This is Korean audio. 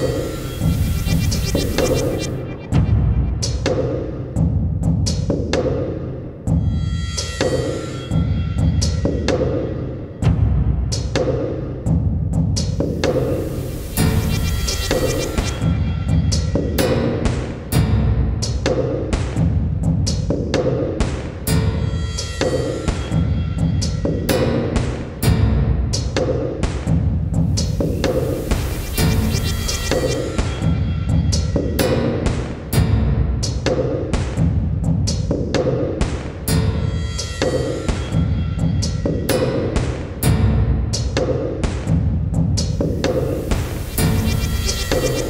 you you